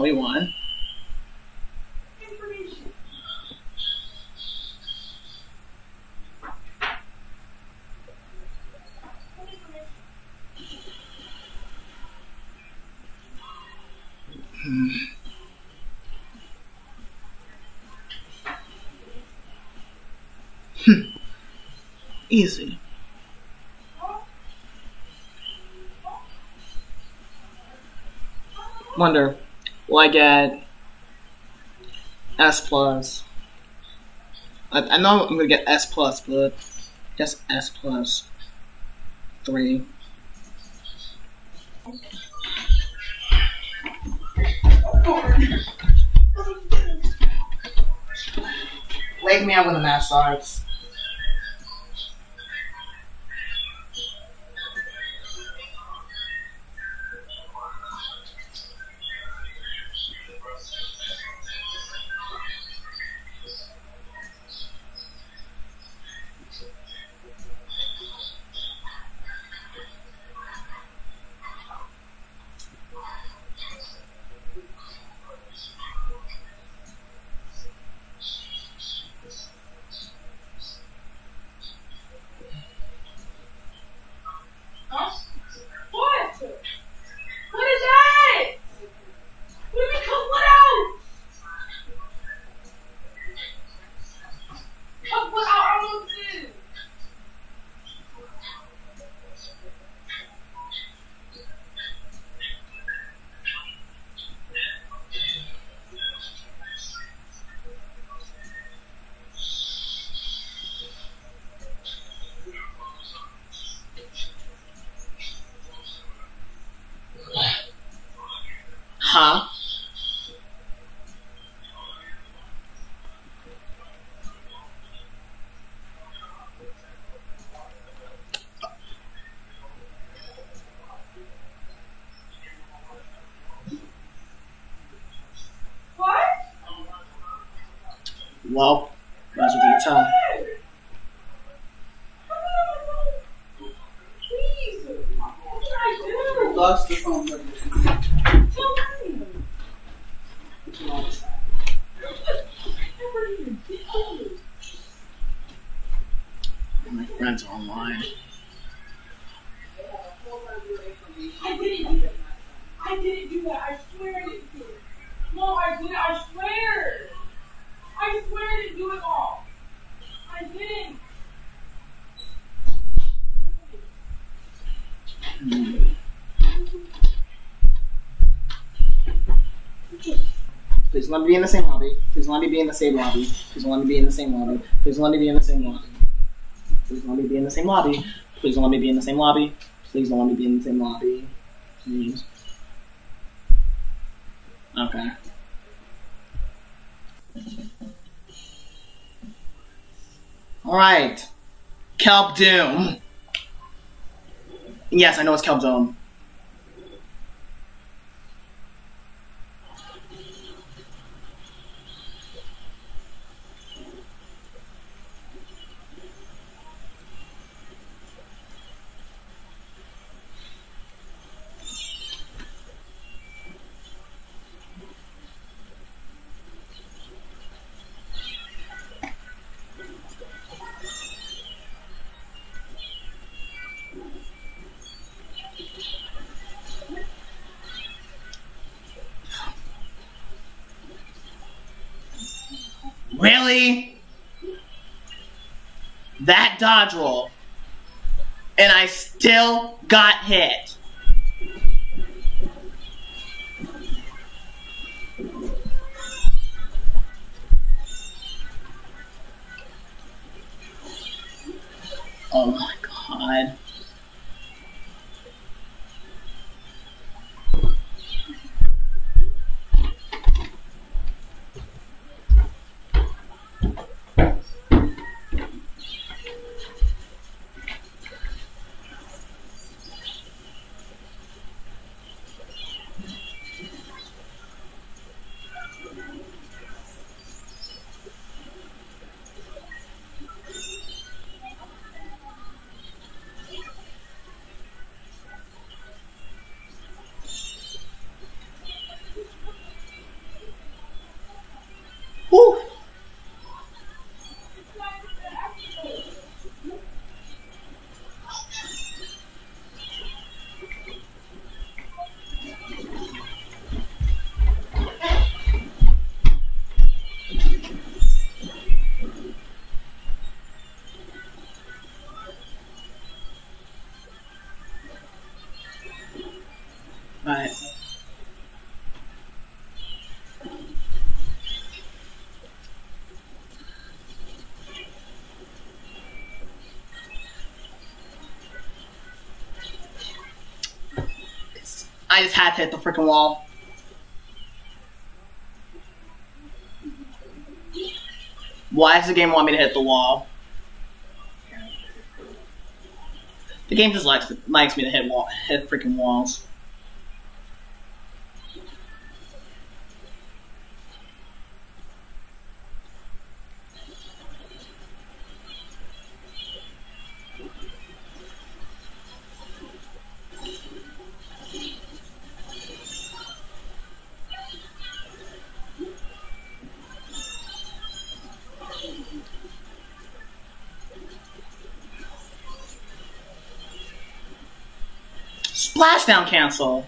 Well, we won. Hmm. Hmm. Easy. Wonder, will I get S plus? I, I know I'm gonna get S plus, but just S plus three. Wake me up when the match starts. Well, that's what you tell. Please. What did I do? Lost the phone. Tell me. My friends are online. I didn't do that. I didn't do that. I swear I didn't do it. No, I didn't. I swear. I swear I didn't do it all. I didn't. Please let me be in the same lobby. Please let me be in the same lobby. Please let me be in the same lobby. Please let me be in the same lobby. Please let me be in the same lobby. Please don't let me be in the same lobby. Please don't let me be in the same lobby. Please. Okay. Alright. Kelp Dome. Yes, I know it's Kelp Dome. Dodge roll. And I still got hit. I just had to hit the freaking wall. Why does the game want me to hit the wall? The game just likes likes me to hit wall, hit freaking walls. Splashdown cancel.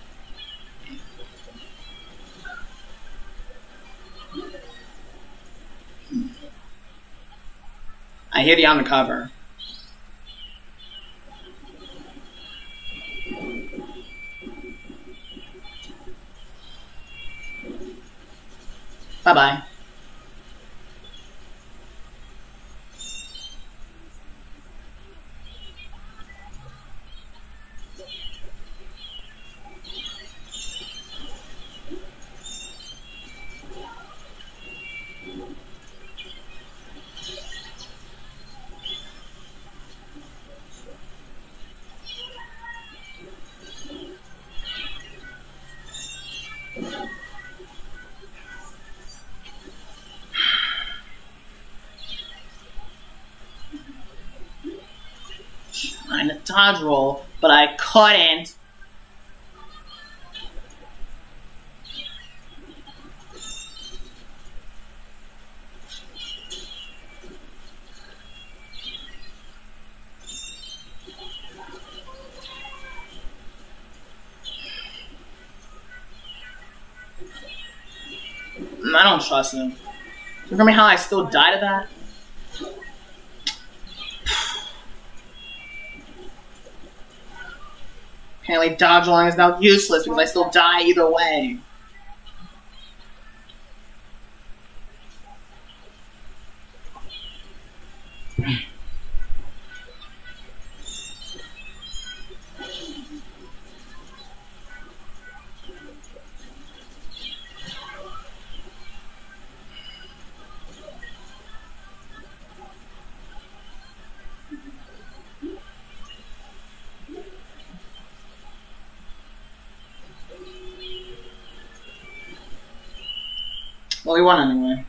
I on the cover. Roll, but I couldn't. Mm, I don't trust him. Remember how I still died of that? Dodge rolling is now useless because I still die either way. Won anyway.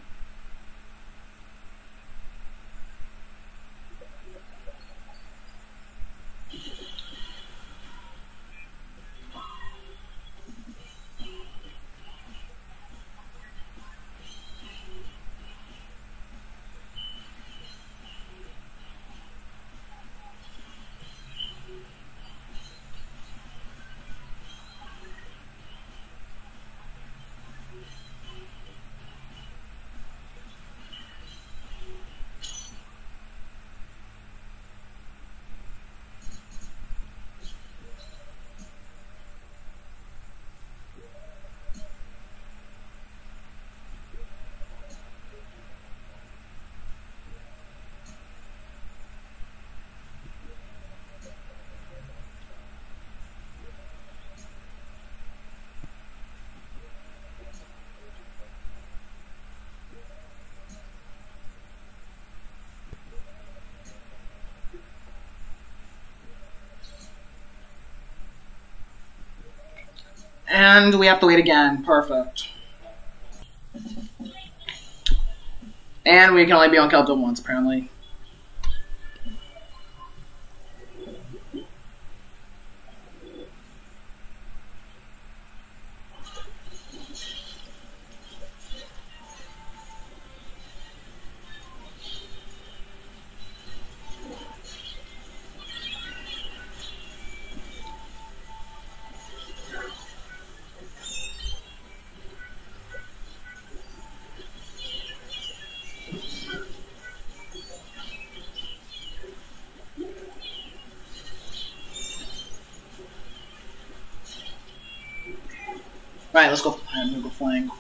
And we have to wait again. Perfect. And we can only be on Kelto once, apparently. Right, let's go. I'm gonna go flying.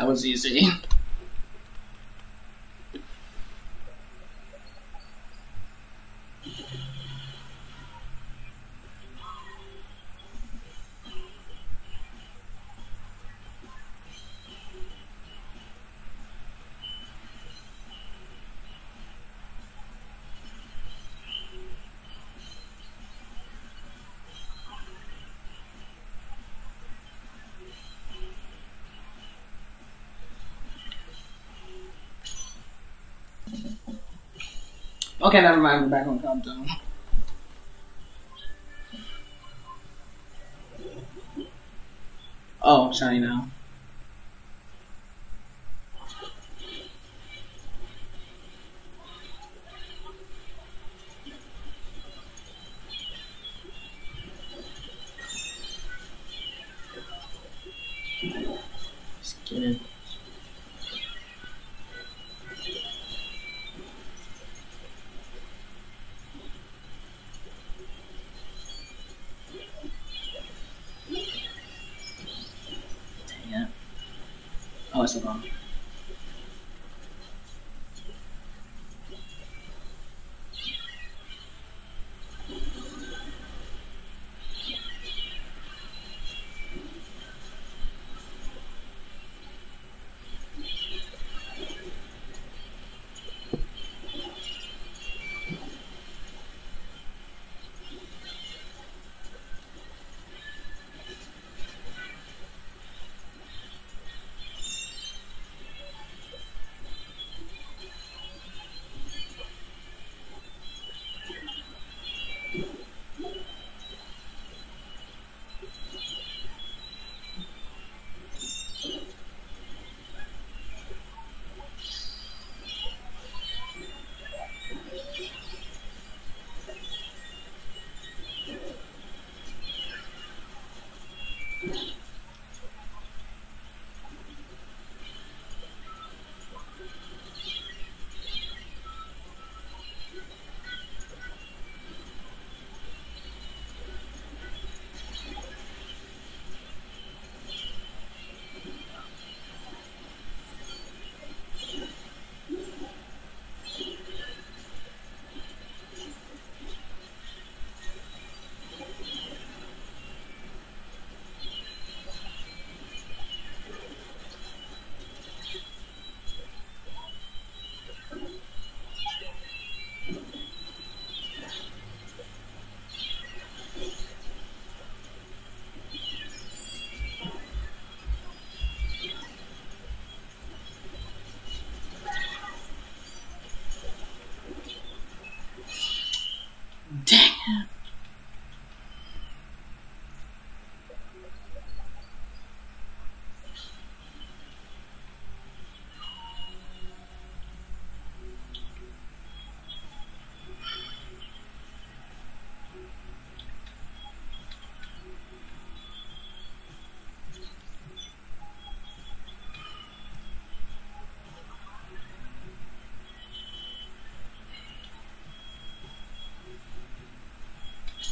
That was easy. Okay, never mind. We're back on countdown. Oh, shiny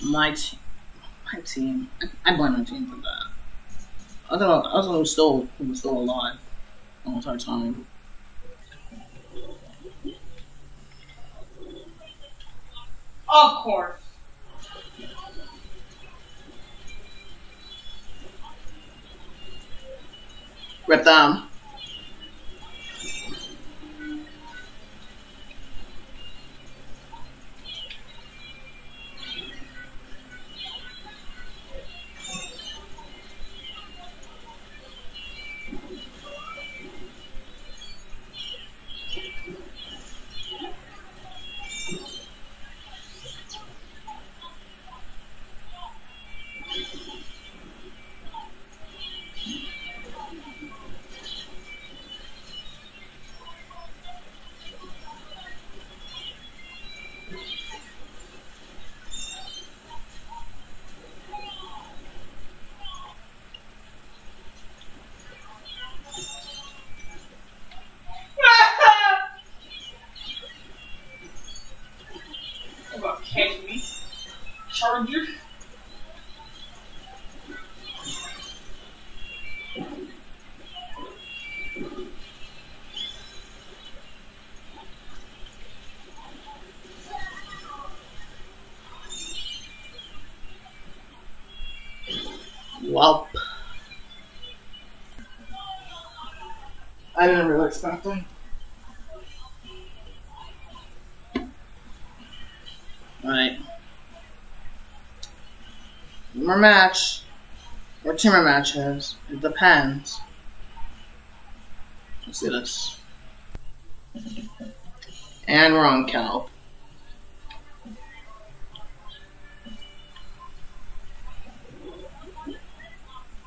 My team. My team. I, I blame my team for that. I thought I was the one who was still who was still alive the entire time. Of course. Me. Charger. Welp. I didn't really expect them. Alright. More match. Or more matches. It depends. Let's see this. And we're on Kelp.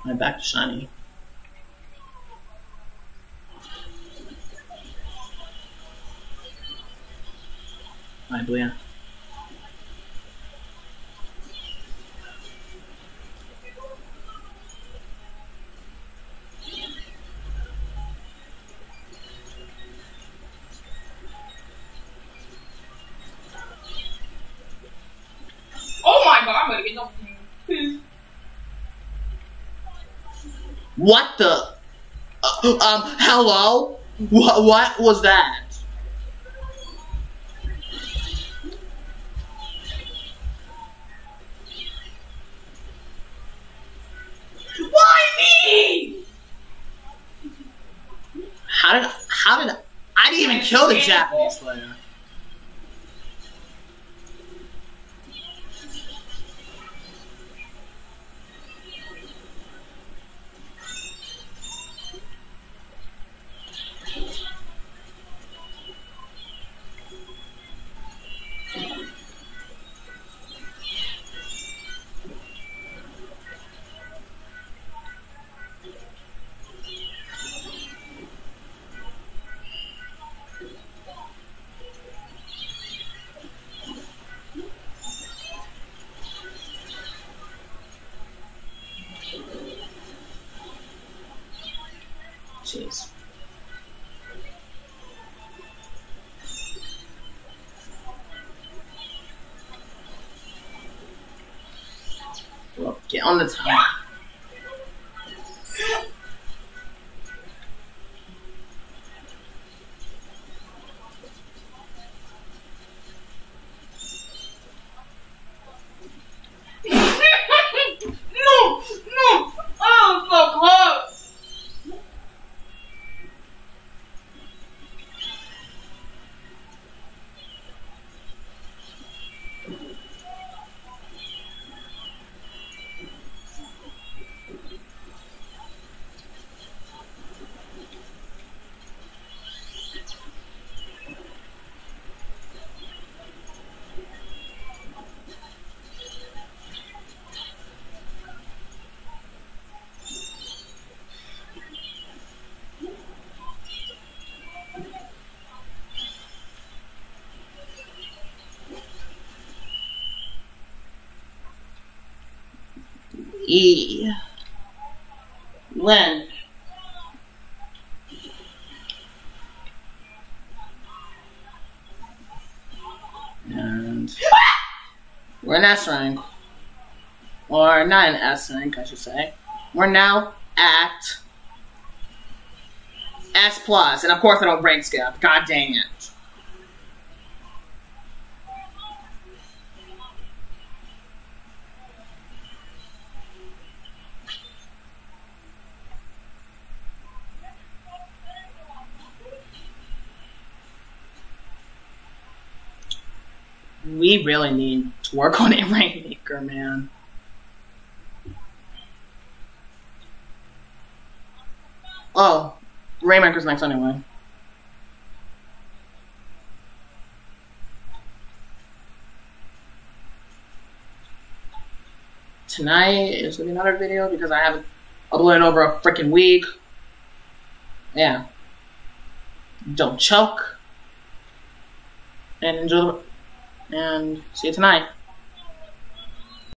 My back to shiny. Hi, Booyah. What the? Uh, um, hello? What, what was that? Why me? How did how did I didn't even kill the Japanese player? Well, get on the top. E. When? And we're in S rank. Or not in S rank, I should say. We're now at S plus, and of course I don't rank skip. God dang it. We really need to work on a Rainmaker, man. Oh, Rainmaker's next anyway. Tonight is gonna be another video because I haven't uploaded over a freaking week. Yeah. Don't choke. And enjoy the and see you tonight.